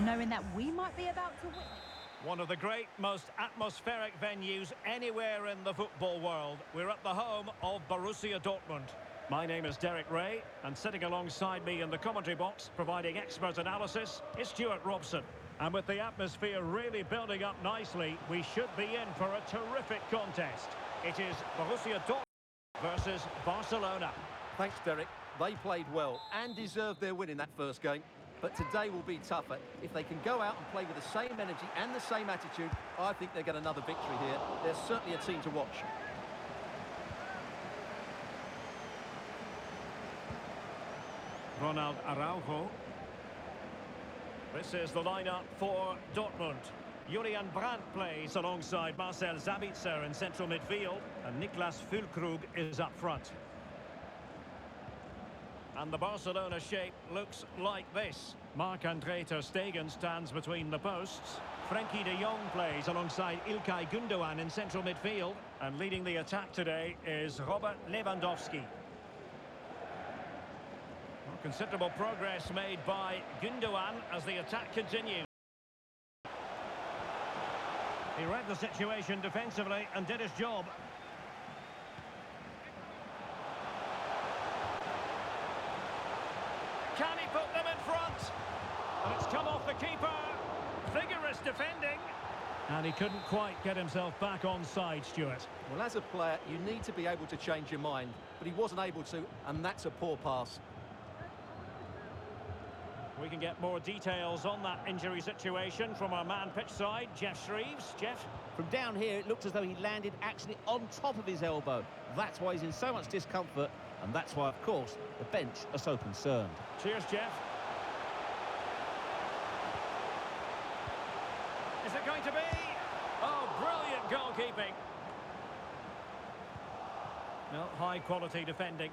knowing that we might be about to win. One of the great, most atmospheric venues anywhere in the football world. We're at the home of Borussia Dortmund. My name is Derek Ray, and sitting alongside me in the commentary box, providing expert analysis, is Stuart Robson. And with the atmosphere really building up nicely, we should be in for a terrific contest. It is Borussia Dortmund versus Barcelona. Thanks, Derek. They played well and deserved their win in that first game. But today will be tougher. If they can go out and play with the same energy and the same attitude, I think they'll get another victory here. They're certainly a team to watch. Ronald Araujo. This is the lineup for Dortmund. Julian Brandt plays alongside Marcel Sabitzer in central midfield, and Niklas Füllkrug is up front. And the Barcelona shape looks like this. Marc-Andre Ter Stegen stands between the posts. Frenkie de Jong plays alongside Ilkay Gundogan in central midfield. And leading the attack today is Robert Lewandowski. Well, considerable progress made by Gundogan as the attack continues. He read the situation defensively and did his job. Can he put them in front? And it's come off the keeper. Vigorous defending. And he couldn't quite get himself back on side, Stuart. Well, as a player, you need to be able to change your mind, but he wasn't able to, and that's a poor pass. We can get more details on that injury situation from our man pitch side, Jeff Shreeves. Jeff? From down here, it looked as though he landed actually on top of his elbow. That's why he's in so much discomfort, and that's why, of course, the bench are so concerned. Cheers, Jeff. Is it going to be? Oh, brilliant goalkeeping. No, high quality defending.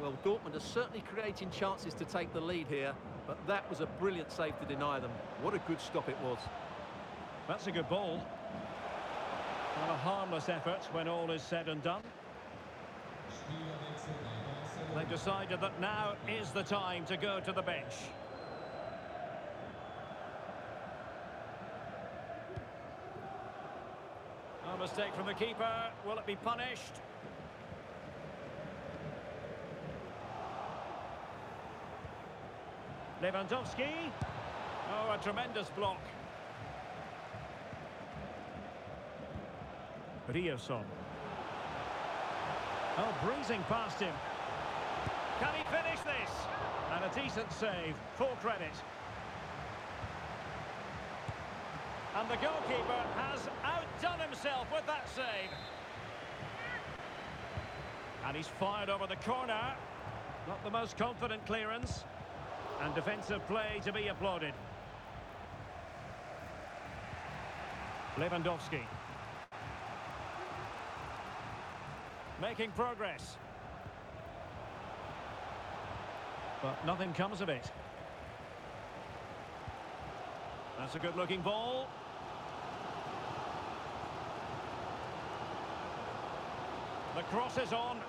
Well, Dortmund are certainly creating chances to take the lead here, but that was a brilliant save to deny them. What a good stop it was. That's a good ball. Not a harmless effort when all is said and done. They've decided that now is the time to go to the bench. Mistake from the keeper. Will it be punished? Lewandowski. Oh, a tremendous block. Ryerson. Oh, breezing past him. Can he finish this? And a decent save. Full credit. And the goalkeeper has outdone himself with that save. And he's fired over the corner. Not the most confident clearance. And defensive play to be applauded. Lewandowski. Making progress. But nothing comes of it. That's a good-looking ball. The cross is on.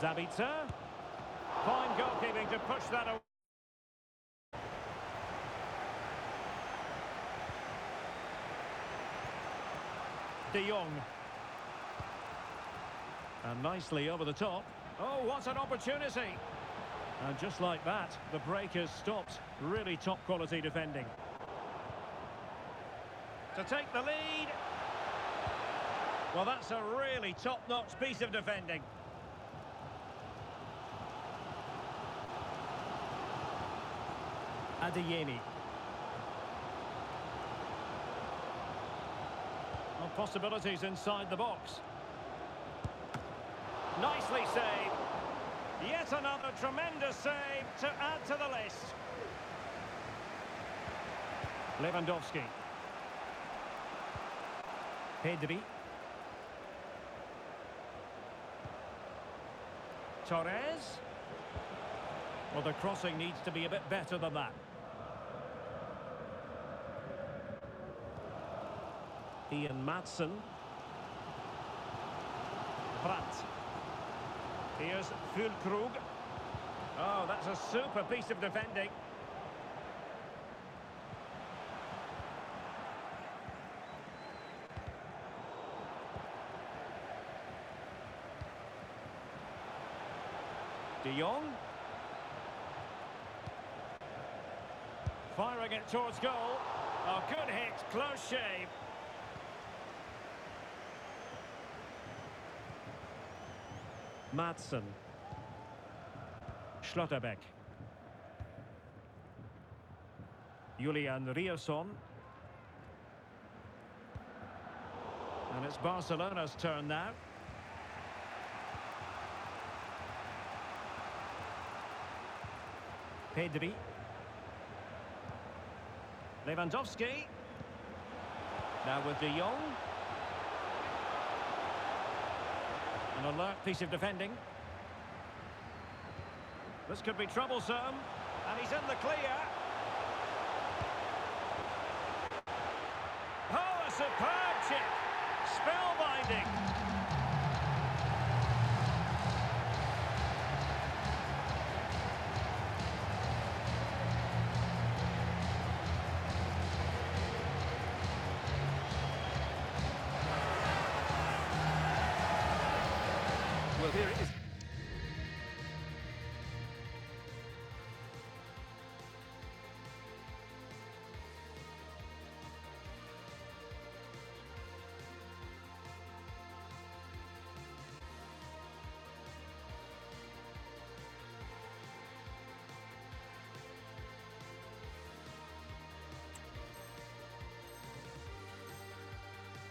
Sabitzer. Fine goalkeeping to push that away. De Jong. And nicely over the top. Oh, what an opportunity. And just like that, the break has stopped. Really top quality defending. To take the lead. Well, that's a really top-notch piece of defending. Adeyemi. Well, possibilities inside the box. Nicely saved. Yet another tremendous save to add to the list. Lewandowski. Pedri. Torres. Well, the crossing needs to be a bit better than that. Ian Maatsen. Brandt. Here's Füllkrug. Oh, that's a super piece of defending. De Jong. Firing it towards goal. Oh, good hit, close shave. Maatsen. Schlotterbeck. Julian Ryerson. And it's Barcelona's turn now. Pedri. Lewandowski. Now with De Jong. An alert piece of defending. This could be troublesome. And he's in the clear. Oh, a superb chip. Spellbinding. Here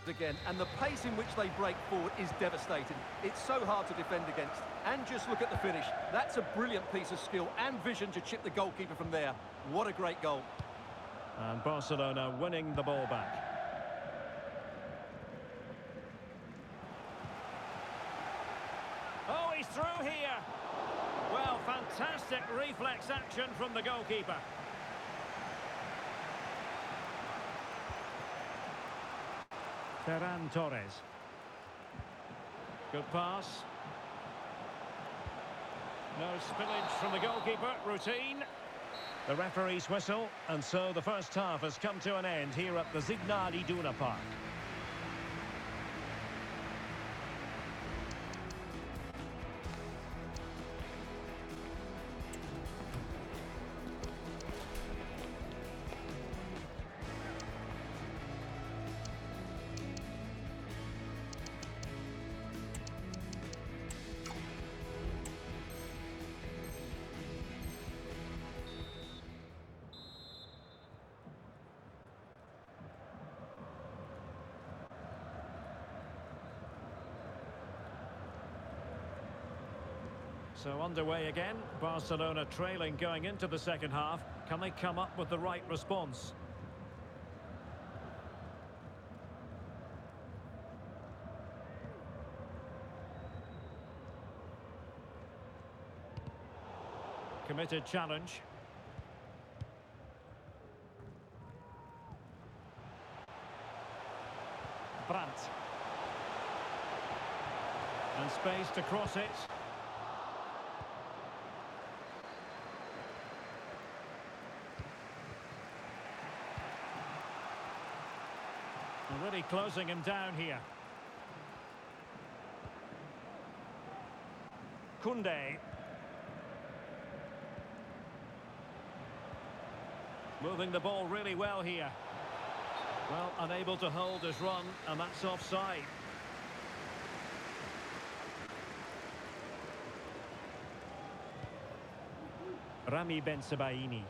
it is. again and the pace in which they break forward is devastating it's so hard to defend against and just look at the finish that's a brilliant piece of skill and vision to chip the goalkeeper from there what a great goal And Barcelona winning the ball back. Oh, he's through here. Well, fantastic reflex action from the goalkeeper. Ferran Torres. Good pass. No spillage from the goalkeeper. Routine. The referee's whistle, and so the first half has come to an end here at the Signal Iduna Park. So underway again, Barcelona trailing going into the second half. Can they come up with the right response? Committed challenge. Brandt. And space to cross it. Really closing him down here. Koundé. Moving the ball really well here. Well, unable to hold his run, and that's offside. Ramy Bensebaini.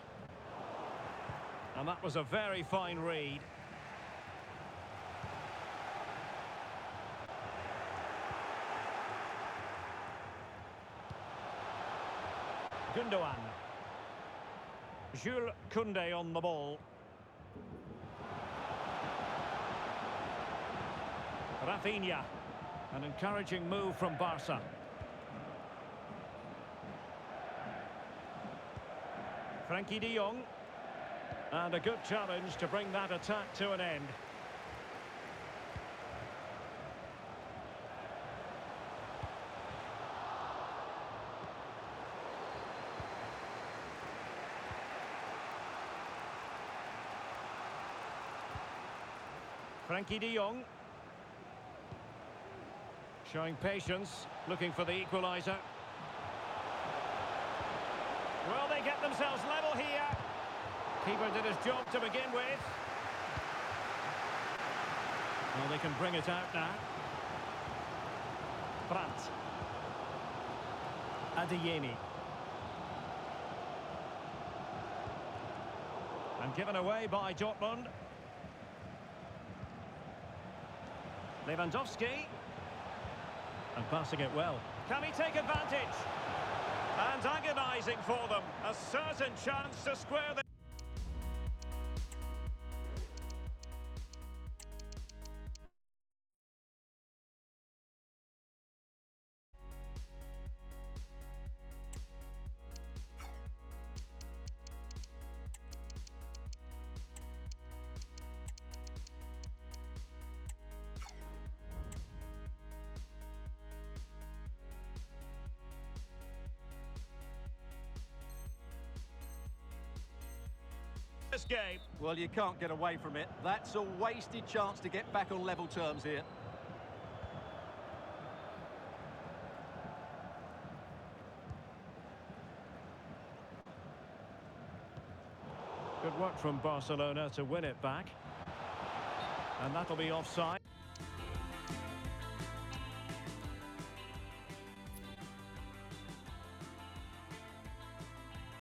And that was a very fine read. Gundogan. Jules Koundé on the ball. Raphinha. An encouraging move from Barca. Frenkie de Jong. And a good challenge to bring that attack to an end. Frenkie de Jong. Showing patience, looking for the equaliser. Will they get themselves level here? Keeper did his job to begin with. Well, they can bring it out now. Brandt. Adeyemi. And given away by Dortmund. Lewandowski. And passing it well. Can he take advantage? And agonising for them. A certain chance to square the... this game. Well, you can't get away from it. That's a wasted chance to get back on level terms here. Good work from Barcelona to win it back. And that'll be offside.